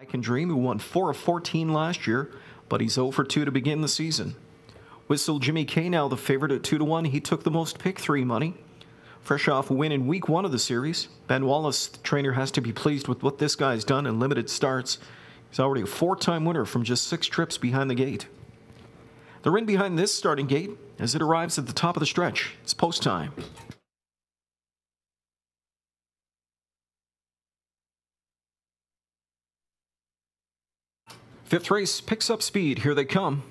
I Can Dream, who won 4 of 14 last year, but he's 0 for 2 to begin the season. Whistle Jimmy K now the favorite at 2 to 1. He took the most pick 3 money. Fresh off a win in week one of the series, Ben Wallace, the trainer, has to be pleased with what this guy's done in limited starts. He's already a four time winner from just six trips behind the gate. The in behind this starting gate as it arrives at the top of the stretch. It's post time. Fifth race picks up speed. Here they come.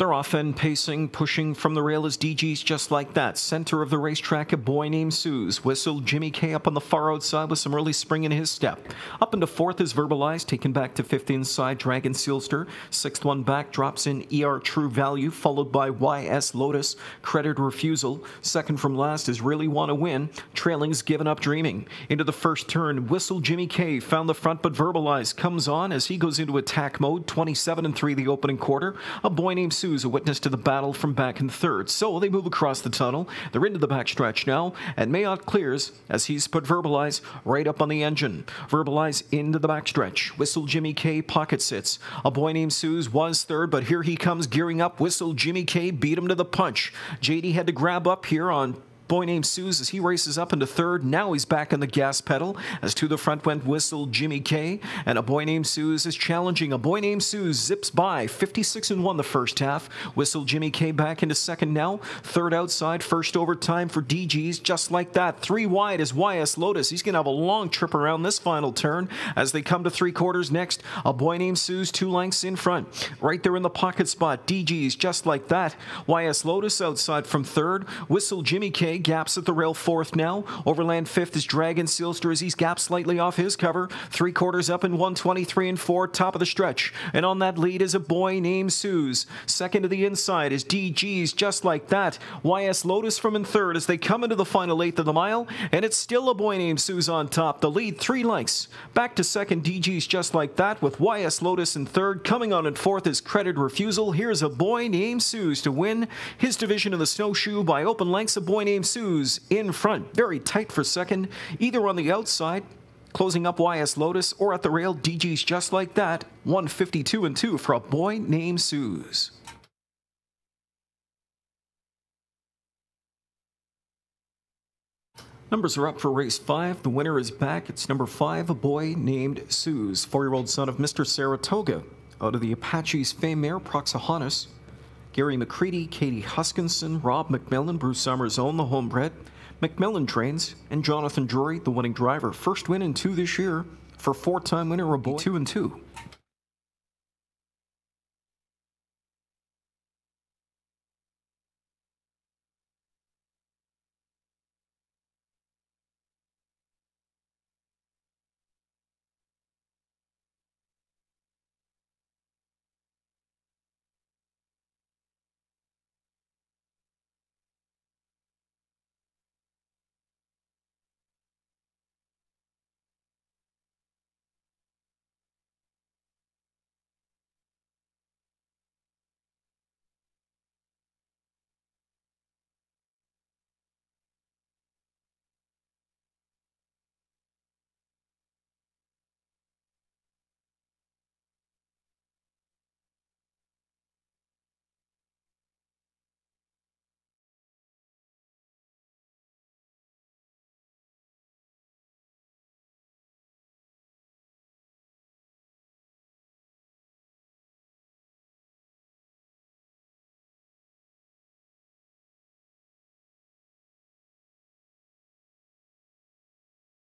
They're often pacing, pushing from the rail as DGs just like that. Center of the racetrack, a boy named Suze. Whistle Jimmy K up on the far outside with some early spring in his step. Up into fourth is verbalized, taken back to fifth inside Dragon Seelster. Sixth one back drops in ER True Value, followed by YS Lotus. Credit Refusal. Second from last is Really Wanna Win. Trailing's Given Up Dreaming. Into the first turn, Whistle Jimmy K found the front but verbalized. Comes on as he goes into attack mode. 27 and 3 the opening quarter. A boy named Suze a witness to the battle from back in third. So they move across the tunnel. They're into the backstretch now, and Mayotte clears as he's put Verbalize right up on the engine. Verbalize into the backstretch. Whistle Jimmy K pocket sits. A boy named Suze was third, but here he comes gearing up. Whistle Jimmy K beat him to the punch. JD had to grab up here on boy named Suze as he races up into third. Now he's back on the gas pedal as to the front went Whistle Jimmy K. And a boy named Suze is challenging. A boy named Suze zips by 56 and 1 the first half. Whistle Jimmy K back into second now. Third outside, first overtime for DGs. Just like that. Three wide is YS Lotus. He's going to have a long trip around this final turn as they come to three quarters next. A boy named Suze two lengths in front. Right there in the pocket spot. DGs just like that. YS Lotus outside from third. Whistle Jimmy K gaps at the rail fourth now. Overland fifth is Dragon Seelster as he's gapped slightly off his cover. Three quarters up in 123 and four, top of the stretch. And on that lead is a boy named Suze. Second to the inside is DG's just like that. YS Lotus from in third as they come into the final eighth of the mile. And it's still a boy named Suze on top. The lead three lengths. Back to second, DG's just like that with YS Lotus in third. Coming on in fourth is Credit Refusal. Here's a boy named Suze to win his division of the snowshoe by open lengths. A boy named Suze in front, very tight for second, either on the outside, closing up YS Lotus, or at the rail, DG's just like that, 152 and 2 for a boy named Suze. Numbers are up for race five. The winner is back. It's number five, a boy named Suze, four year old son of Mr. Saratoga, out of the Apaches fame mare Proxahonis. Gary McCready, Katie Huskinson, Rob McMillan, Bruce Summers own the homebred. McMillan trains, and Jonathan Drury, the winning driver. First win in two this year for four-time winner, a boy, two and two.